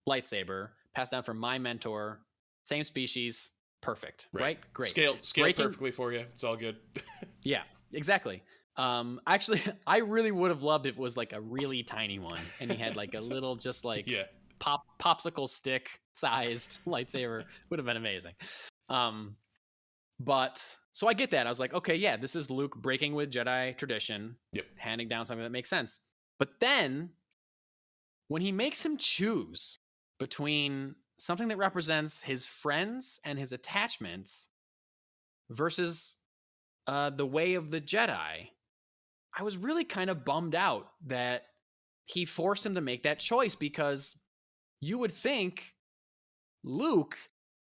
lightsaber passed down from my mentor, same species, perfect, right? Great. Scale scale Breaking- perfectly for you. It's all good. Yeah, exactly. Um, actually, I really would have loved if it was like a really tiny one, and he had like a little, just like yeah. pop popsicle stick sized lightsaber. Would have been amazing. Um, but so I get that. I was like, okay, yeah, this is Luke breaking with Jedi tradition, Yep. handing down something that makes sense. But then, when he makes him choose between something that represents his friends and his attachments versus uh, the way of the Jedi, I was really kind of bummed out that he forced him to make that choice because you would think Luke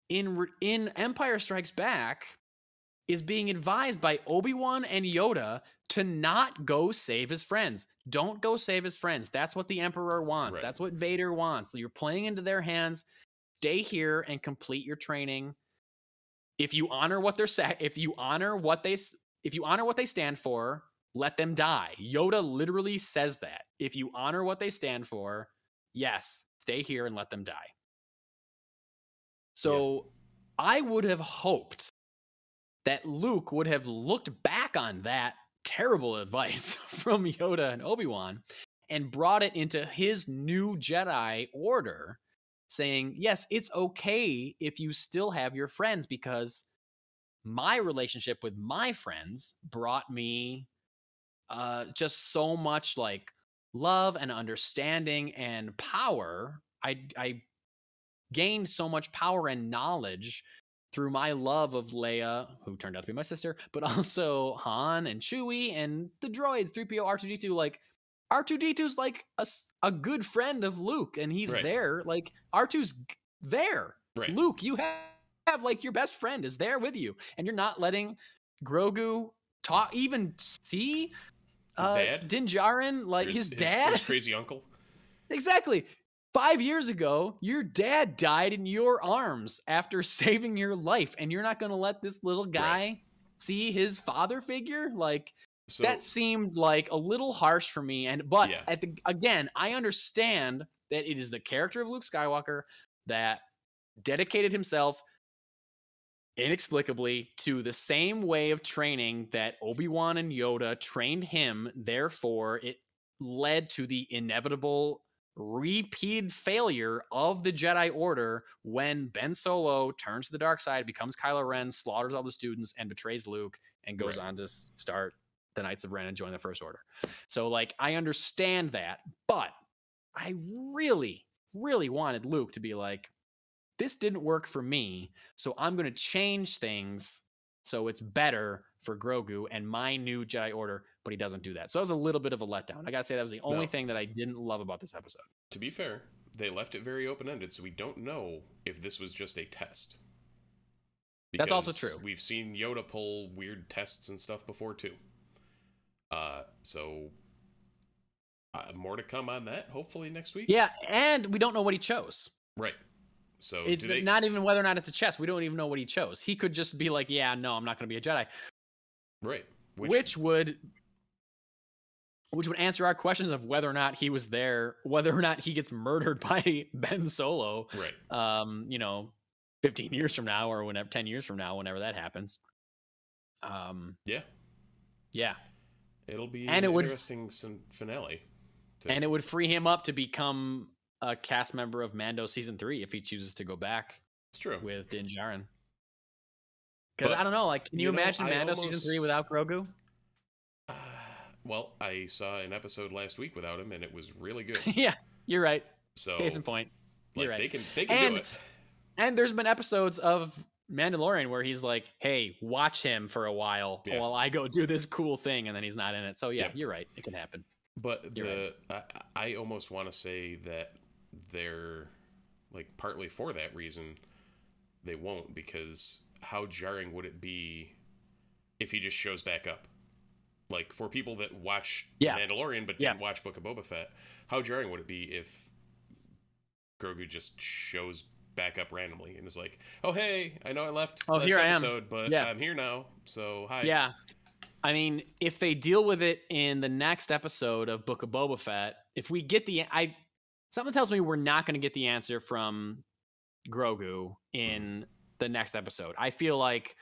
in in Empire Strikes Back is being advised by Obi-Wan and Yoda to not go save his friends. Don't go save his friends. That's what the Emperor wants. Right. That's what Vader wants. You're playing into their hands. Stay here and complete your training. If you honor what they're sa- if you honor what they s- if you honor what they stand for, let them die. Yoda literally says that. If you honor what they stand for, yes, stay here and let them die. So I would have hoped that Luke would have looked back on that terrible advice from Yoda and Obi-Wan and brought it into his new Jedi order saying, "Yes, it's okay if you still have your friends because my relationship with my friends brought me uh, just so much like love and understanding and power. I I gained so much power and knowledge through my love of Leia, who turned out to be my sister, but also Han and Chewie and the droids, 3PO, R2D2. Like, R2D2's like a, a good friend of Luke, and he's Right. there. Like, R2's there. Right. Luke, you have, have like your best friend is there with you, and you're not letting Grogu talk, even see His uh, dad? Din Djarin, like his, dad. his crazy uncle. Exactly. Five years ago, your dad died in your arms after saving your life, and you're not going to let this little guy see his father figure? Like, So that seemed like a little harsh for me. And, but Yeah. at the, again, I understand that it is the character of Luke Skywalker that dedicated himself inexplicably to the same way of training that Obi-Wan and Yoda trained him. Therefore, it led to the inevitable repeated failure of the Jedi Order when Ben Solo turns to the dark side, becomes Kylo Ren, slaughters all the students, and betrays Luke, and goes Right. on to start the Knights of Ren and join the First Order. So, like, I understand that, but I really, really wanted Luke to be like, this didn't work for me, so I'm going to change things so it's better for Grogu and my new Jedi Order, but he doesn't do that. So that was a little bit of a letdown. I got to say that was the only No. thing that I didn't love about this episode. to be fair, they left it very open ended, so we don't know if this was just a test. That's also true. We've seen Yoda pull weird tests and stuff before too. Uh, so uh, more to come on that. Hopefully next week. Yeah, and we don't know what he chose. Right. So It's they? not even whether or not it's a chess. We don't even know what he chose. He could just be like, "Yeah, no, I'm not going to be a Jedi," right. which, would which would answer our questions of whether or not he was there, whether or not he gets murdered by Ben Solo. Right. um, you know, 15 years from now or whenever 10 years from now, whenever that happens. Um, Yeah. yeah. It'll be And an it would- interesting fin- finale. to- And it would free him up to become a cast member of Mando season three if he chooses to go back it's true. with Din Djarin. Because I don't know, like, can you, you know, imagine Mando season three without Grogu? Uh, well, I saw an episode last week without him, and it was really good. yeah, you're right. So Case in point. like, You're right. they can they can And- do it. And there's been episodes of Mandalorian where he's like, "Hey, watch him for a while Yeah. while I go do this cool thing," and then he's not in it. So yeah, Yeah. you're right. It can happen. But You're the I, I almost want to say that they're like partly for that reason they won't because how jarring would it be if he just shows back up? Like for people that watch Yeah. Mandalorian but Yeah. didn't watch Book of Boba Fett, how jarring would it be if Grogu just shows back up randomly and is like, "Oh hey, I know I left Oh, last here I am." episode, but Yeah. I'm here now, so hi." Yeah. I mean, if they deal with it in the next episode of Book of Boba Fett, if we get the I something tells me we're not going to get the answer from Grogu in the next episode. I feel like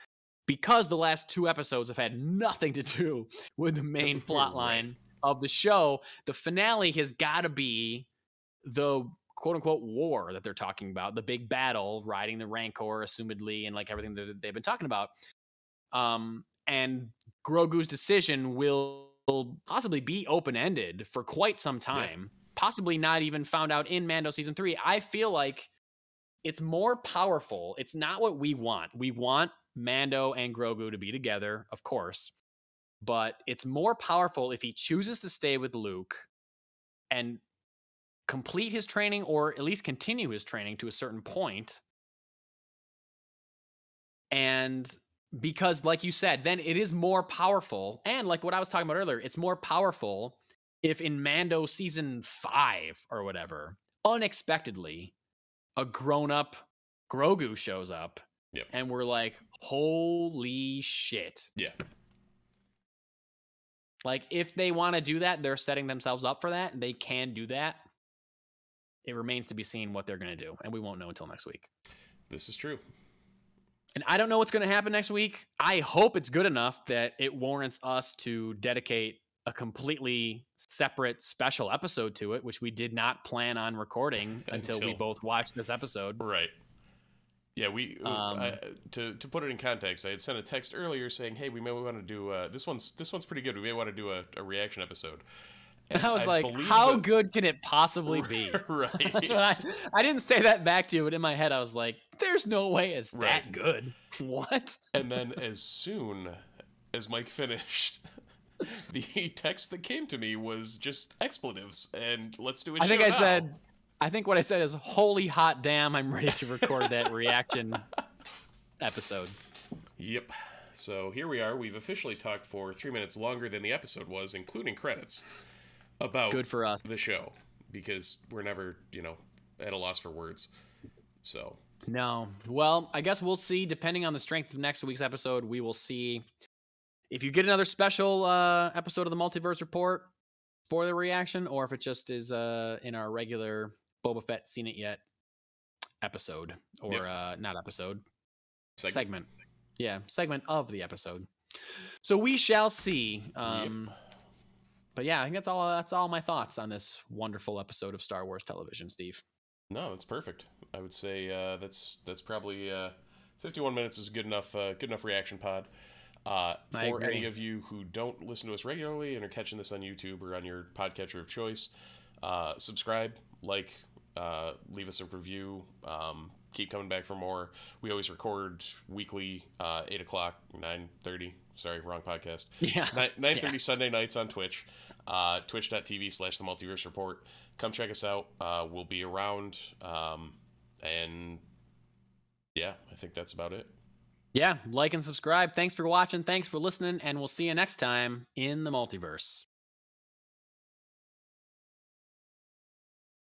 because the last two episodes have had nothing to do with the main plot line of the show, the finale has got to be the quote unquote war that they're talking about, the big battle, riding the Rancor, assumedly, and like everything that they've been talking about. Um, and Grogu's decision will possibly be open ended for quite some time, possibly not even found out in Mando season three. I feel like it's more powerful. It's not what we want. We want Mando and Grogu to be together, of course, but it's more powerful if he chooses to stay with Luke and complete his training or at least continue his training to a certain point. and because like you said then it is more powerful and like what i was talking about earlier it's more powerful if in mando season 5 or whatever unexpectedly a grown-up grogu shows up Yep. and we're like holy shit Yeah. like if they want to do that they're setting themselves up for that and they can do that it remains to be seen what they're going to do and we won't know until next week This is true. and I don't know what's going to happen next week. I hope it's good enough that it warrants us to dedicate a completely separate special episode to it, which we did not plan on recording until, we both watched this episode. Right. Yeah, we Um, I, to to put it in context. I had sent a text earlier saying, "Hey, we may want to do uh, this one's this one's pretty good. We may want to do a, a reaction episode." And I was like, how that- good can it possibly be? right. That's what I I didn't say that back to you, but in my head I was like, there's no way it's that good. What? and then as soon as Mike finished, the text that came to me was just expletives and let's do a I think I now." said I think what I said is holy hot damn, I'm ready to record that reaction episode. Yep. So here we are. We've officially talked for three minutes longer than the episode was, including credits, about Good for us. the show because we're never, you know, at a loss for words. So No. Well, I guess we'll see. Depending on the strength of next week's episode, we will see if you get another special uh, episode of the Multiverse Report for the reaction, or if it just is uh, in our regular Boba Fett seen it yet episode, or Yep. uh, not episode segment. segment. Yeah, segment of the episode. So we shall see. Um, But yeah, I think that's all. That's all my thoughts on this wonderful episode of Star Wars television, Steve. No, that's perfect. I would say uh, that's that's probably uh, 51 minutes is good enough. Uh, good enough reaction pod. Uh, for any of you who don't listen to us regularly and are catching this on YouTube or on your podcatcher of choice, uh, subscribe, like, uh, leave us a review. Um, keep coming back for more. We always record weekly, uh, eight o'clock, nine thirty. Sorry, wrong podcast. Yeah. Nine thirty Sunday nights on Twitch, uh, twitch.tv slash the multiverse report. Come check us out. Uh, we'll be around. Um, and yeah, I think that's about it. Yeah, like and subscribe. Thanks for watching. Thanks for listening, and we'll see you next time in the multiverse.